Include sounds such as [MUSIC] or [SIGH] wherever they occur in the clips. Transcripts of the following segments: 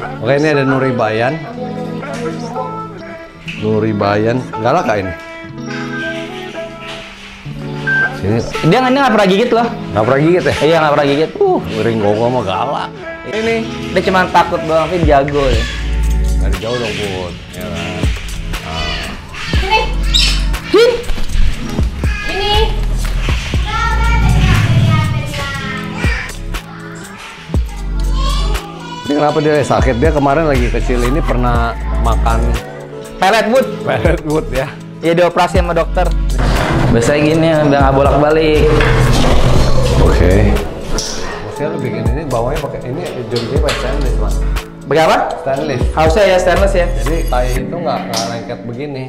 Oke ini ada Nuri Bayan. Nuri Bayan, galak kah ini? Sini Dia nggak nggak pernah gigit loh. nggak pernah gigit ya? Iya nggak pernah gigit. Uh, Ringgongo mah galak. ini dia cuma takut doang, tapi jago ya. Dari jauh dong bud, ya Ini kenapa dia sakit? Dia kemarin lagi kecil ini pernah makan Pelet bud. pelet wood ya. Ya dioperasi sama dokter. Biasanya gini, biar nggak bolak-balik. Oke. Maksudnya lu bikin ini bawahnya pakai ini jodinya pakai stainless mas. Berapa? Stainless. Harusnya ya stainless ya. Jadi kayak itu nggak nggak lengket begini.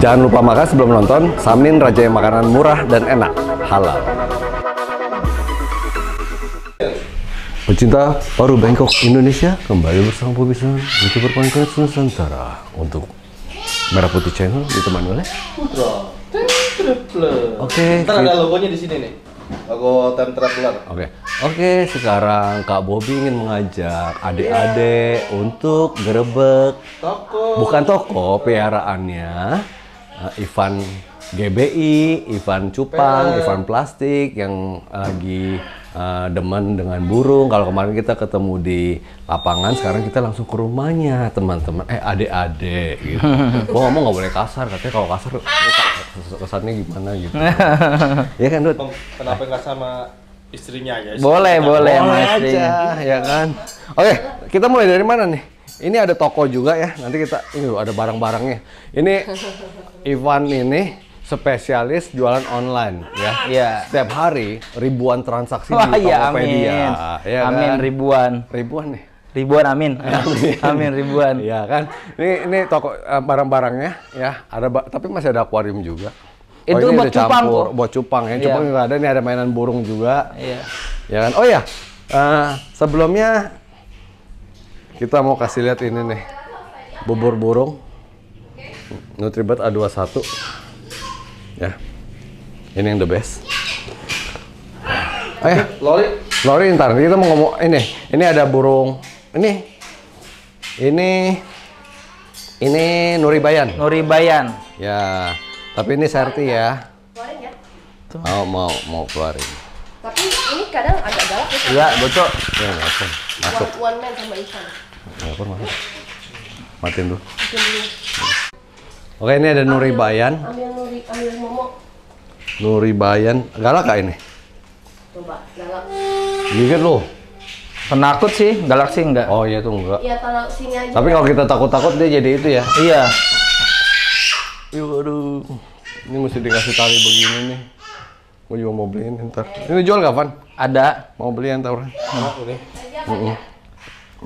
Jangan lupa makan sebelum nonton. Samin Raja yang makanan murah dan enak, halal. Pecinta baru Bangkok Indonesia kembali bersama Bobi San youtuber pangkat Nusantara untuk Merah Putih Channel ditemani oleh Oke, Ntar kita- ada logonya di sini nih. Logo time traveler. Oke, oke. Sekarang Kak Bobi ingin mengajak adik-adik untuk gerebek, Toko. bukan toko peliharaannya, eh, Ivan GBI, Ivan Cupang, Ivan Plastik yang lagi eh, demen dengan burung. Kalau kemarin kita ketemu di lapangan, sekarang kita langsung ke rumahnya, teman-teman. Eh, adik-adik gitu. [LAUGHS] Gua ngomong nggak boleh kasar, katanya kalau kasar kesannya gimana gitu. [LAUGHS] Iya kan, Dut? Kenapa nggak sama istrinya guys? Boleh, boleh sama Boleh istrinya. aja, ya kan. Oke, kita mulai dari mana nih? Ini ada toko juga ya. Nanti kita ini loh, ada barang-barangnya. Ini [LAUGHS] Ivan ini spesialis jualan online ya. Iya. Setiap hari ribuan transaksi Wah di iya Tokopedia. amin. Ya amin kan? ribuan. Ribuan nih. Ribuan [LAUGHS] amin. amin ribuan. Iya kan. Ini ini toko eh, barang-barangnya ya. Ada tapi masih ada akuarium juga. Itu ini buat cupang kok. buat cupang ya. Cupang juga ada nih ada mainan burung juga. Iya. Ya kan? Oh ya, eh, sebelumnya kita mau kasih lihat ini nih. Bubur burung. Nutribet A21. Ya. Ini yang the best. Eh, Loli. Lori ntar kita mau ngomong ini. Ini ada burung. Ini. Ini. Ini Nuri Bayan. Nuri Bayan. Ya. Tapi ini Serti ya. Keluarin ya. Mau mau mau keluarin. Tapi ini kadang agak galak ya. Iya, bocok. Ya, masuk. Masuk. One, one man sama Ivan. Ya, pun masuk. Matiin dulu. Bikin dulu. Oke, ini ada Nuri Bayan. Ambil Nuri, ambil Momo. Nuri Bayan. Galak kah ini? Coba, galak. Gigit lu. Penakut sih, galaksi enggak. Oh iya tuh enggak. Iya, taruh sini aja. Tapi kalau kita takut-takut dia jadi itu ya. Iya. Yuk, aduh. Ini mesti dikasih tali begini nih. Gue juga mau beliin ntar. Ini jual nggak, Van? Ada. Mau beli ntar. Oh, ini. Mm-mm.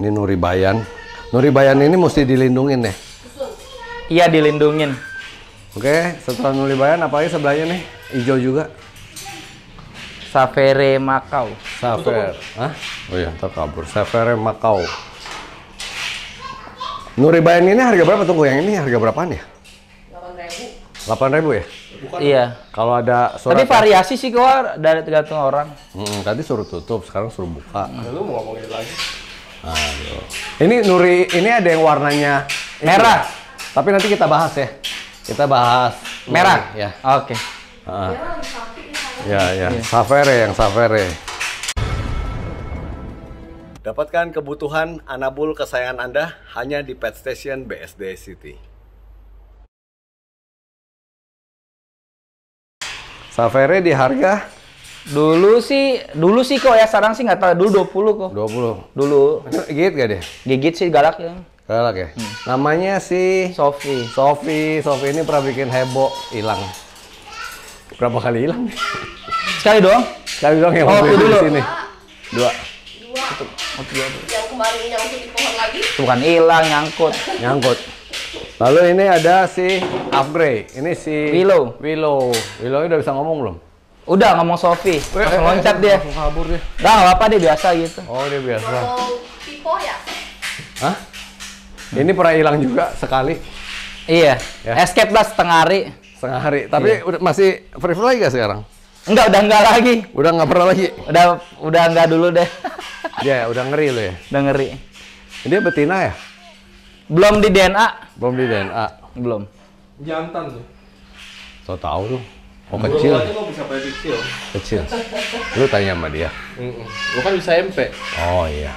Ini Nuri Bayan. Nuri Bayan ini mesti dilindungin ya. Iya dilindungin. Oke, setelah Nuri Bayan apalagi sebelahnya nih? Hijau juga. Savere Makau. Safer. Hah? Oh iya, ntar kabur. Safer Makau. Nuri Bayan ini harga berapa? Tunggu, yang ini harga berapaan ya? 8 ribu. 8 ya? Iya. Kalau ada surat... Tapi variasi sih kok dari tergantung orang. Mm, tadi suruh tutup, sekarang suruh buka. Lu mau ngomongin lagi? Aduh. Ini Nuri, ini ada yang warnanya Merah. Tapi nanti kita bahas ya. Kita bahas Merah. Ya. Oke. Ah. Ya, ya. Savere yang Savere. Dapatkan kebutuhan anabul kesayangan Anda hanya di Pet Station BSD City. Savere di harga Dulu sih, dulu sih kok ya sekarang sih nggak tahu. Dulu 20 kok. 20. Dulu gigit gak deh? gigit sih galak ya. Galak ya? Namanya si Sofi. Sofi. Sofi ini pernah bikin heboh, hilang. Berapa kali hilang? Sekali doang. Sekali doang yang Oh, mau beli itu di sini. Dua. Dua. Yang kemarin nyangkut di pohon lagi. Itu bukan hilang, nyangkut. Nyangkut. Lalu ini ada si Upgrade. Ini si Willow. Willow. Willow udah bisa ngomong belum? Udah ngomong Sofi. Langsung loncat dia. Langsung kabur dia. Dah nggak apa-apa dia biasa gitu. Oh, dia biasa. Ngomong Pipo ya? Hah? Ini pernah hilang juga sekali Iya. Ya. Escape lah setengah hari. setengah hari. Tapi udah masih free fly gak sekarang? Enggak, udah enggak lagi. Udah nggak pernah lagi. Udah udah enggak dulu deh. [LAUGHS] Ya, udah ngeri lo ya. udah ngeri. Dia betina ya? Belum di DNA? Belum di DNA. Belum. Jantan tuh. So tahu tuh. Oh Burung kecil, kok bisa prediksi loh. kecil. Lu tanya sama dia. Mm Lu kan bisa MP. Oh iya.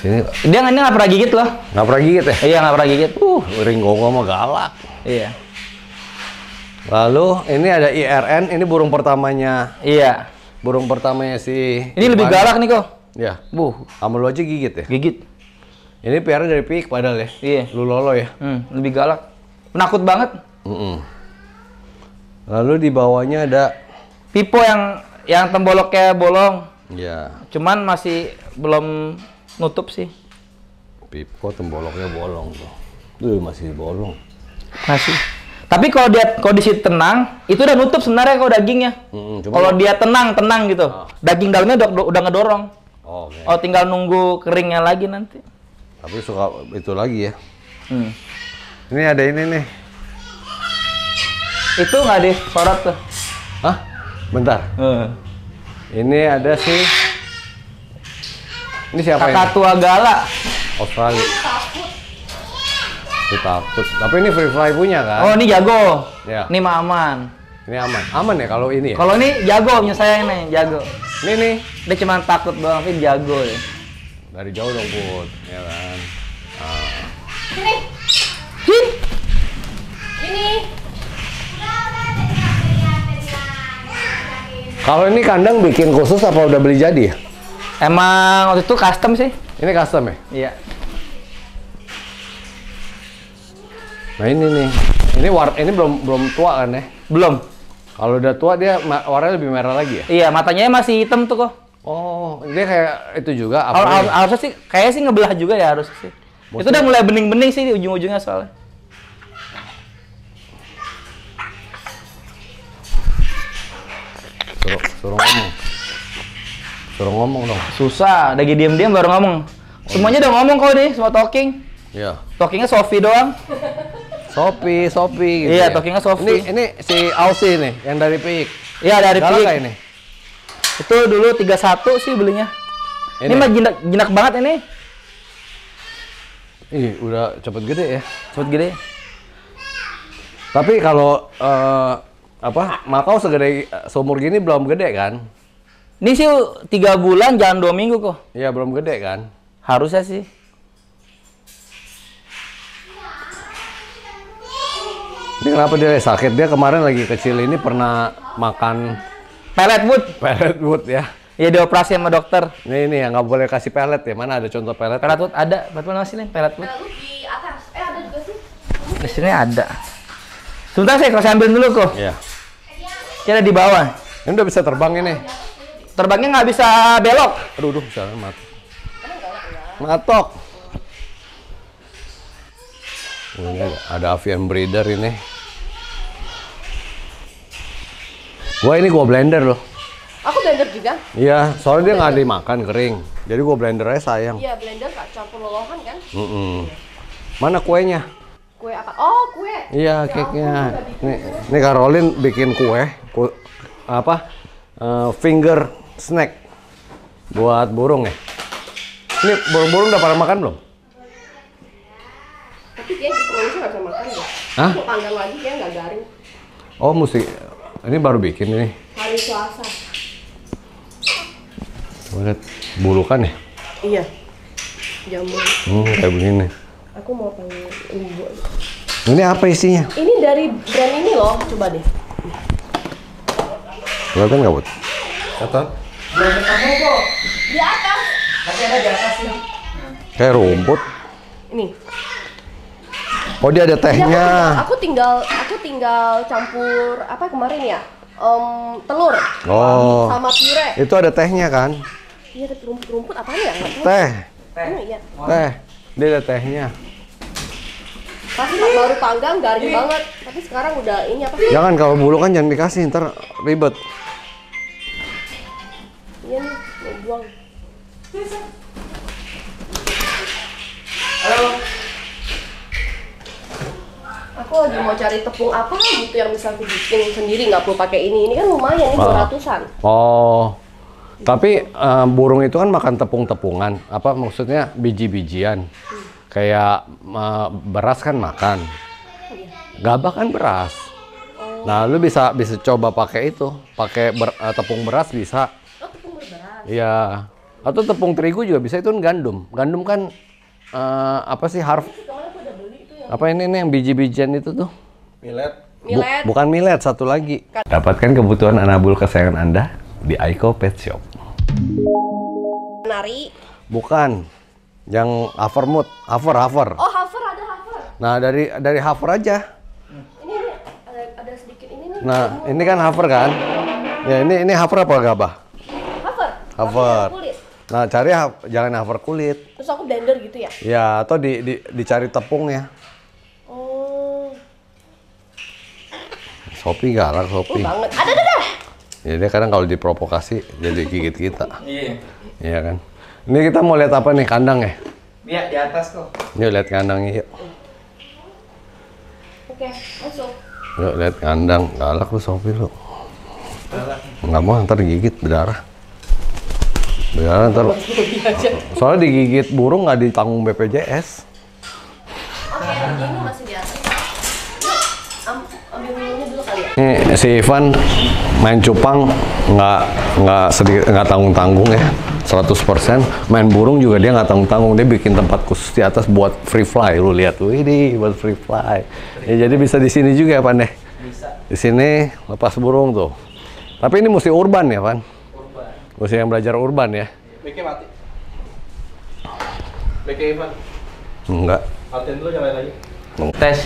Sini Dia nggak nggak pernah gigit loh. nggak pernah gigit ya? Iya nggak pernah gigit. Uh, Ringgongo mah galak. Iya. Lalu ini ada IRN, ini burung pertamanya, Iya. burung pertamanya si. Ini lebih galak nih kok. Ya, Buh, sama lu aja gigit ya. gigit. Ini piara dari pik padahal ya. Iya. Lu lolo ya. Hmm, lebih galak. Penakut banget. Mm-mm. Lalu di bawahnya ada, Pipo yang yang temboloknya bolong. ya, Cuman masih belum nutup sih. pipo temboloknya bolong tuh. Tuh masih bolong. Masih. Tapi kalau dia kondisi tenang, itu udah nutup sebenarnya kalau dagingnya. Cuma- Kalau dia tenang, tenang gitu. Daging dalamnya udah, udah ngedorong. Oh, Oke. Oh, tinggal nunggu keringnya lagi nanti. Tapi suka itu lagi ya. Hmm. Ini ada ini nih. Itu nggak deh, sorot tuh. Hah? Bentar. Ini ada si Ini siapa Kakak ini? tua gala. Australia. Itu takut. Tapi ini free fly punya kan? Oh, ini jago. Ya. Ini mah aman. Ini aman. Aman ya kalau ini ya? Kalau ini jago punya saya ini, jago. Ini nih. Dia cuma takut doang, tapi jago ya. Dari jauh dong, Put. Ya kan? Sini. Ini. Kalau ini kandang bikin khusus apa udah beli jadi ya? Emang waktu itu custom sih. Ini custom ya? Iya. Nah ini nih. Ini war ini belum belum tua kan ya? Belum. Kalau udah tua dia warnanya lebih merah lagi ya? Iya, matanya masih hitam tuh kok. Oh, dia kayak itu juga Harus, apa? harus- harusnya sih, kayaknya sih ngebelah juga ya harusnya sih. Itu udah mulai bening-bening sih di ujung-ujungnya soalnya. Suruh, suruh ngomong. Suruh ngomong dong. Susah, lagi diem-diem baru ngomong. Semuanya udah ngomong kok nih, semua talking. Iya. Talkingnya Sofi doang. Sopi, Sopi gitu Iya, ya. talkingnya Sofi. Ini ini si Aussie nih yang dari Pik. Iya dari Pik. nggak ini? Itu dulu 31 sih belinya. Ini, Ini? mah jinak, jinak banget ini. Ih, udah cepet gede ya. Cepet gede. Tapi kalau eh, apa Makau segede seumur gini belum gede kan? Ini sih tiga bulan jalan dua minggu kok. Iya belum gede kan? Harusnya sih. Ini kenapa dia sakit? Dia kemarin lagi kecil ini pernah makan Pelet wood. pellet wood ya. Ya dioperasi sama dokter. Ini ini yang nggak boleh kasih pellet ya. Mana ada contoh pellet? Pelet wood ada. Betul masih nih pelet wood. Di atas. Eh ada juga sih. Di sini ada. Sebentar saya kalau saya ambil dulu kok. Iya. Kita di bawah. Ini udah bisa terbang ini. Terbangnya nggak bisa belok. Aduh, aduh, jangan mati. Matok. Oh, ini ada, ada avian breeder ini. Gua ini gua blender loh. Aku blender juga. Iya, soalnya dia nggak dimakan kering. Jadi gua blender aja sayang. Iya blender kak campur lolohan kan. Mm-mm. Mana kuenya? Kue apa? Oh kue. Iya, cake-nya. Nih, nih Karolin bikin kue, ku- apa? eh, finger snack buat burung ya. Ini burung-burung udah pada makan belum? Tapi dia di produksi nggak bisa makan ya. Hah? Mau panggang lagi dia nggak garing. Oh, mesti ini baru bikin ini. Hari Selasa. Gua lihat bulukan ya. Iya. Jamur. Hmm, kayak begini. Aku mau panggil ibu. Ini apa isinya? Ini dari brand ini loh. Coba deh. Kelihatan nggak, Bud? Kelihatan? Di atas. Tapi ada di atas sih. Kayak rumput. Ini. Oh, dia ada Jadi aku tinggal, tehnya. aku tinggal aku tinggal campur apa kemarin ya? Em, telur Oh. sama pure. Itu ada tehnya kan? Iya, rumput-rumput apa ya? Tahu. Teh. Oh, iya. Teh. Dia ada tehnya. Pasti baru panggang garing banget. Tapi sekarang udah ini apa? Jangan kalau bulu kan jangan dikasih, ntar ribet. Iya nih, mau buang. Halo. Aku lagi mau cari tepung apa gitu yang bisa aku bikin sendiri nggak perlu pakai ini. Ini kan lumayan, ini Ah. 200-an. Oh, tapi eh, burung itu kan makan tepung-tepungan. Apa maksudnya biji-bijian? Kayak eh, beras kan makan. Gabah kan beras. Nah, lu bisa bisa coba pakai itu, pakai ber- eh, tepung beras bisa. Iya. Atau tepung terigu juga bisa itu kan gandum. Gandum kan eh, apa sih harf? Apa ini nih yang biji-bijian itu tuh? Millet. Bu- Millet. bukan millet, satu lagi. Dapatkan kebutuhan anabul kesayangan Anda di Aiko Pet Shop. Nari. Bukan. Yang hovermood, hover, hover. Oh, hover ada hover. Nah, dari dari hover aja. Ini ini ada, ada sedikit ini nih. Nah, ini kan hover kan? Ya, ini ini hover apa gabah? Hover. Kulit. Nah, cari ha- jangan hover kulit. Terus aku blender gitu ya. Ya, atau di, di dicari tepung ya. Oh, Shopee galak uh, Shopee. banget. Ada, ada, ada. Ya dia kadang kalau diprovokasi jadi gigit kita. Iya. Iya kan? Ini kita mau lihat apa nih kandang ya? Iya, di atas kok. Yuk lihat kandangnya yuk. Oke, masuk. Yuk lihat kandang. Galak lu Shopee lu. Nggak mau ntar digigit berdarah. Berdarah ntar. Soalnya digigit burung nggak ditanggung BPJS. Oke, ini masih di atas. Yuk, am- ambil minumnya dulu kali ya. Ini si Ivan main cupang nggak nggak sedikit nggak tanggung tanggung ya 100% main burung juga dia nggak tanggung tanggung dia bikin tempat khusus di atas buat free fly lu lihat tuh ini buat free fly ya jadi bisa di sini juga ya Pan deh Bisa. di sini lepas burung tuh tapi ini mesti urban ya Pan. Mesti yang belajar urban ya Mic-nya mati. Mic-nya Ivan. enggak Matiin dulu nyalain lagi. Tes.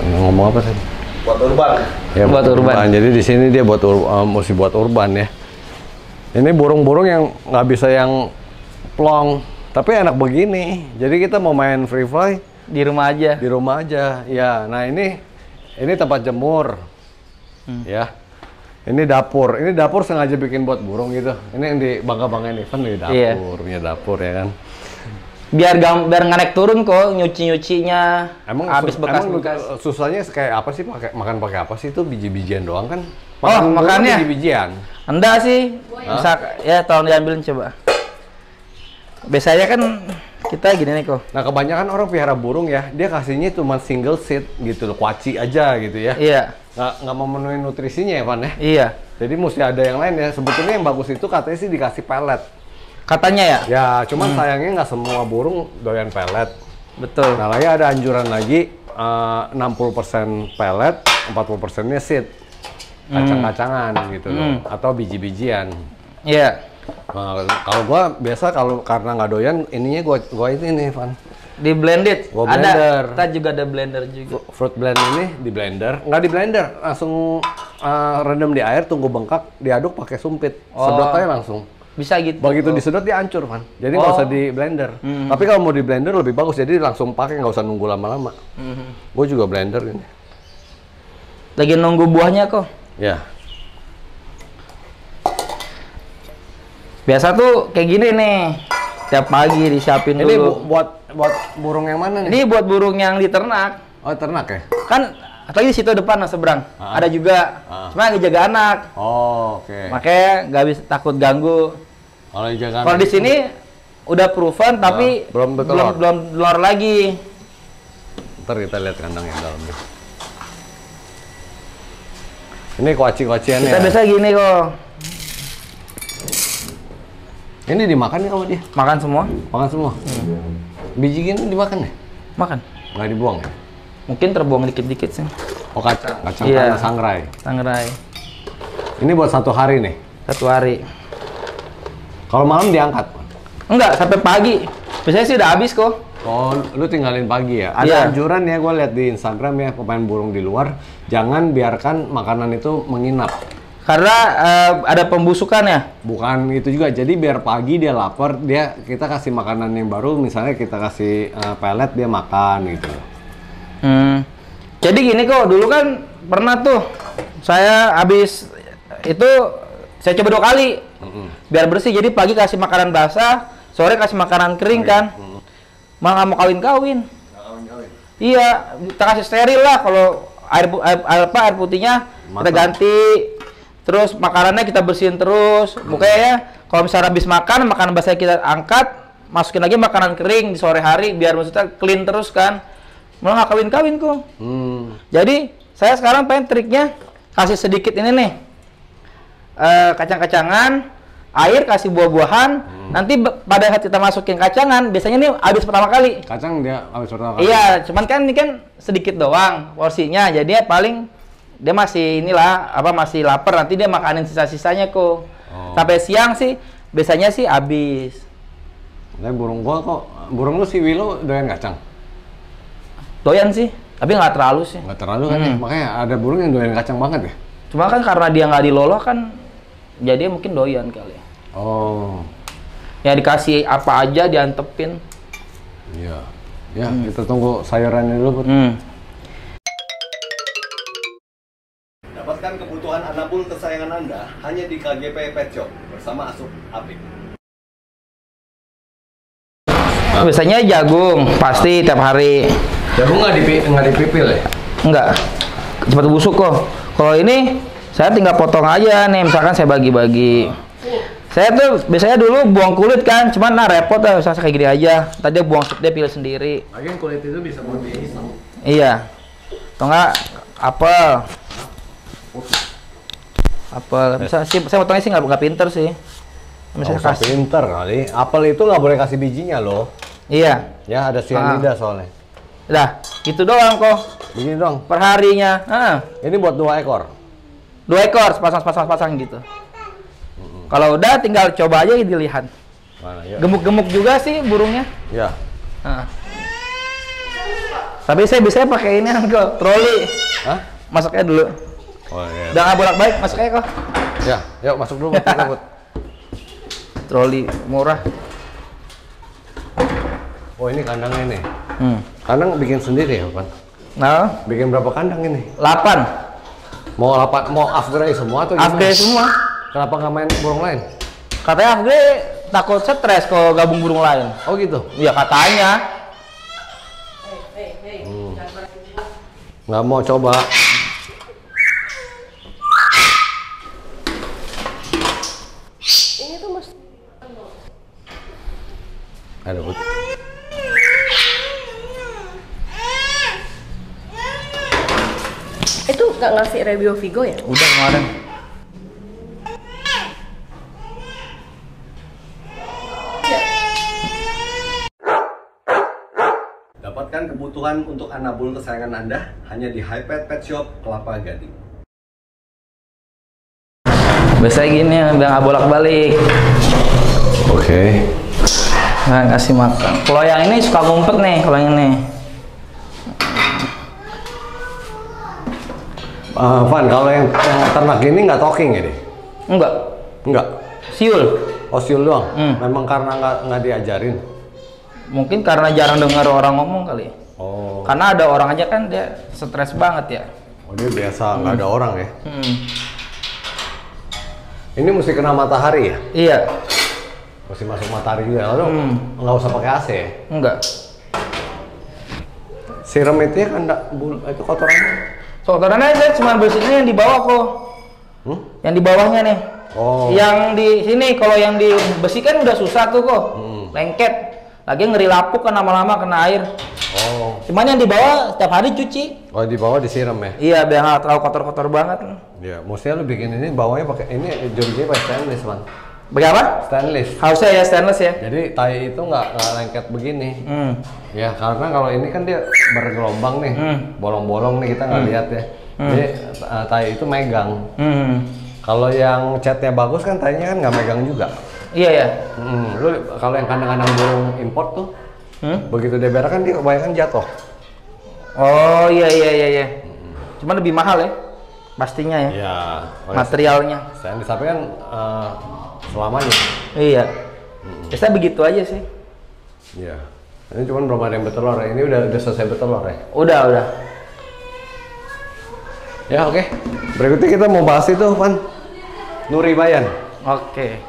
ngomong apa sih Buat urban. Ya, Buat urban. Jadi di sini dia buat ur- uh, mesti buat urban ya. Ini burung-burung yang nggak bisa yang plong, tapi enak begini. Jadi kita mau main free fly Di rumah aja. di rumah aja. Ya, nah ini ini tempat jemur. Ya. Ini dapur. Ini dapur sengaja bikin buat burung gitu. Ini yang di bangga-banggain Ivan di dapur, Iya. punya dapur ya kan. Biar gam biar nggak naik turun kok nyuci-nyucinya. Emang habis emang bekas-bekas. susahnya kayak apa sih pakai makan pakai apa sih itu biji-bijian doang kan? Oh, Makan burung makannya? biji-bijian. Enggak sih. Bisa ya tolong diambilin coba. Biasanya kan kita gini nih kok. Nah kebanyakan orang pelihara burung ya, dia kasihnya cuma single seed gitu loh, kuaci aja gitu ya. Iya. Nggak, nggak memenuhi nutrisinya ya Van ya. Iya. Jadi mesti ada yang lain ya. Sebetulnya yang bagus itu katanya sih dikasih pelet. Katanya ya. Ya cuman sayangnya nggak semua burung doyan pelet. Betul. Nah lagi ada anjuran lagi eh, 60% pelet, 40 nya seed. Kacang-kacangan gitu loh. Atau biji-bijian. Iya. Nah, kalau gua biasa kalau karena nggak doyan ininya gua gua itu nih Van. Di blended. Gua ada. blender. Kita juga ada blender juga. fruit blend ini di blender nggak di blender langsung uh, rendam di air tunggu bengkak diaduk pakai sumpit sedot Oh. aja langsung Bisa gitu. begitu disedot dia hancur kan jadi nggak Oh. usah di blender tapi kalau mau di blender lebih bagus jadi langsung pakai nggak usah nunggu lama-lama gue juga blender ini Lagi nunggu buahnya kok. ya Biasa tuh kayak gini nih. Tiap pagi disiapin ini dulu. bu- buat buat burung yang mana nih Ini buat burung yang diternak. oh ternak ya Kan apalagi di situ depan nah, seberang. Ah. Ada juga. Cuma lagi jaga anak. oh oke Makanya nggak bisa takut ganggu. kalau dijaga Kalau di sini udah proven tapi Ah, belum bertelur. belum belum telur lagi. ntar kita lihat kandang yang dalamnya ini kuaci-kuaciannya Kita biasa gini kok. Ini dimakan nih sama dia Makan semua? makan semua biji gini dimakan ya Makan. nggak dibuang ya Mungkin terbuang dikit-dikit sih. oh kacang kacang Iya. tanah sangrai Sangrai. ini buat satu hari nih Satu hari. kalau malam diangkat Enggak, sampai pagi. Biasanya sih udah habis kok. oh lu tinggalin pagi ya ada Iya. anjuran ya gue lihat di Instagram ya pemain burung di luar jangan biarkan makanan itu menginap Karena eh, ada pembusukan ya. bukan itu juga jadi biar pagi dia lapar dia kita kasih makanan yang baru misalnya kita kasih eh, pelet dia makan gitu Hmm. Jadi gini kok, dulu kan pernah tuh saya habis itu saya coba dua kali biar bersih. Jadi pagi kasih makanan basah, sore kasih makanan kering kan. Malah nggak mau kawin-kawin. Iya, kita kasih steril lah kalau air, air, air apa air putihnya kita Matang. ganti. Terus makanannya kita bersihin terus. Pokoknya ya, kalau misalnya habis makan, makanan basah kita angkat, masukin lagi makanan kering di sore hari biar maksudnya clean terus kan. Malah nggak kawin-kawin kok. Hmm. Jadi saya sekarang pengen triknya kasih sedikit ini nih Eh, kacang-kacangan, air kasih buah-buahan. Nanti be- pada saat kita masukin kacangan, biasanya ini habis pertama kali. Kacang dia habis pertama kali. Iya, cuman kan ini kan sedikit doang porsinya. Jadi ya paling dia masih inilah apa masih lapar nanti dia makanin sisa-sisanya kok. Oh. Sampai siang sih biasanya sih habis. Tapi burung gua kok, burung lu si Willow doyan kacang. Doyan sih, tapi nggak terlalu sih. Nggak terlalu kan ya? Hmm. Makanya ada burung yang doyan kacang banget ya? Cuma kan karena dia nggak diloloh kan jadi mungkin doyan kali. Oh, Ya dikasih apa aja diantepin. iya. Ya, kita tunggu sayurannya dulu, Put. Hmm. Anda hanya di KGP Pet Shop bersama Asup Apik. Biasanya jagung pasti tiap hari. Jagung nggak dipi nggak dipipil ya? Enggak. Cepat busuk kok. Kalau ini saya tinggal potong aja nih, misalkan saya bagi-bagi. Saya tuh biasanya dulu buang kulit kan, cuman nah repot lah, saya kayak gini aja. Tadi dia buang dia pilih sendiri. Lagian kulit itu bisa buat dihisap. Iya. Atau enggak apel. Apel. Bisa sih saya potongnya sih nggak nggak pinter sih. Misalnya Misalnya kasih. pinter kali. Apel itu nggak boleh kasih bijinya loh. Iya. Ya, ada cyanida soalnya. Dah, itu doang kok Begini dong. per harinya. Ah. Ini buat dua ekor. dua ekor sepasang sepasang sepasang gitu kalau udah tinggal coba aja dilihat Mana ya? gemuk-gemuk juga sih burungnya Ya. Nah. tapi saya bisa pakai ini kok troli Hah? masuknya dulu Oh iya. udah nggak bolak balik masuknya kok Ya, yuk masuk dulu. Put. [LAUGHS] troli murah Oh ini kandangnya nih. hmm. Kandang bikin sendiri ya, Pan? nah Bikin berapa kandang ini? 8 Mau lapan, mau upgrade semua atau gimana? upgrade semua Kenapa nggak main burung lain? katanya upgrade takut stres kalau gabung burung lain Oh gitu. ya katanya Nggak mau coba. Ini tuh mas Itu nggak ngasih review Vigo ya? udah kemarin Dapatkan kebutuhan untuk anabul kesayangan Anda hanya di Hypet Pet Shop Kelapa Gading. biasanya gini biar nggak bolak balik Oke. Nah, kasih makan. Kalau yang ini suka ngumpet nih, kalau yang ini. Uh, Van, kalau yang, ternak ini nggak talking ya deh? Enggak. Nggak. Siul. Oh siul doang? Hmm. Memang karena nggak nggak diajarin? Mungkin karena jarang dengar orang ngomong kali. Oh. Karena ada orang aja kan dia stres banget ya. Oh dia biasa nggak ada orang ya? Hmm. Ini mesti kena matahari ya? Iya. Mesti masuk matahari juga. Lalu Hmm. nggak usah pakai AC ya? Enggak. Siram itu ya kan nggak bul- itu kotorannya? Kotorannya saya cuma bersihnya yang di bawah kok. Hmm? Yang di bawahnya nih. Oh. Yang di sini kalau yang dibersihkan udah susah tuh kok. Hmm. Lengket. Lagi ngeri lapuk kan lama-lama kena air. Oh. Cuman yang di bawah setiap hari cuci. Oh di bawah disiram ya? Iya, biar nggak terlalu kotor-kotor banget. Ya, mestinya lu bikin ini bawahnya pakai ini jurinya pakai stainless man. Bagaimana? Stainless. Harusnya ya stainless ya. Jadi tai itu nggak lengket begini. Hmm. Ya karena kalau ini kan dia bergelombang nih, Hmm. bolong-bolong nih kita nggak lihat ya. Jadi uh, tai itu megang. Hmm. Kalau yang catnya bagus kan tainya kan nggak megang juga. Iya ya. Hmm, lu kalau yang kandang-kandang burung import tuh, Hmm? begitu dia berak kan dia kebanyakan jatuh. Oh iya iya iya iya. Cuman lebih mahal ya. Pastinya ya. Ya. Materialnya. Stainless tapi kan uh, selamanya. Iya. Biasanya begitu aja sih. Iya. Ini cuma belum ada yang bertelur ya. Ini udah udah selesai bertelur ya. Udah udah. Ya oke. Berikutnya kita mau bahas itu, Pan. Nuri Bayan. Oke.